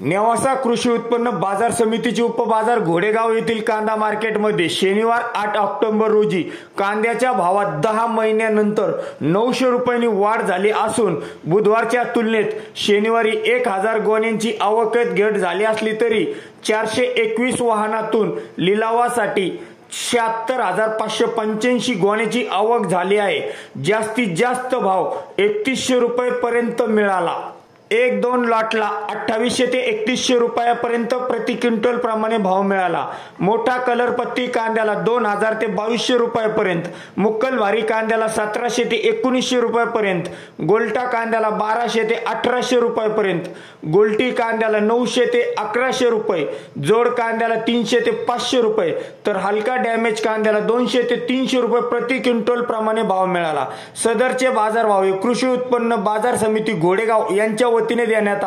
नेवासा कृषी उत्पन्न बाजार समितीचे उपबाजार घोडेगाव येथील कांदा मार्केटमध्ये शनिवार आठ ऑक्टोबर रोजी कांद्याच्या भावात दहा महिन्यानंतर नऊशे रुपयांनी वाढ झाली असून बुधवारच्या तुलनेत शनिवारी एक हजार गोण्यांची आवकेत घट झाली असली तरी चारशे एकवीस वाहनातून लिलावासाठी शहात्तर हजार पाचशे पंच्याऐंशी गोण्याची आवक झाली आहे. जास्तीत जास्त भाव एकतीसशे रुपये पर्यंत मिळाला. एक दोन लॉटला अठ्ठावीसशे ते एकतीसशे रुपयापर्यंत प्रति क्विंटल प्रमाणे भाव मिळाला. मोठा कलरपत्ती कांद्याला दोन हजार ते बावीसशे रुपयापर्यंत मुक्कल भारी कांद्याला सतराशे ते एकोणीसशे रुपयापर्यंत गोल्टा कांद्याला बाराशे ते अठराशे रुपयापर्यंत गोल्टी कांद्याला नऊशे ते अकराशे रुपये जोड कांद्याला तीनशे ते पाचशे रुपये तर हलका डॅमेज कांद्याला दोनशे ते तीनशे रुपये प्रति क्विंटल प्रमाणे भाव मिळाला. सदरचे बाजार भाव हे कृषी उत्पन्न बाजार समिती घोडेगाव यांच्या वतीने देण्यात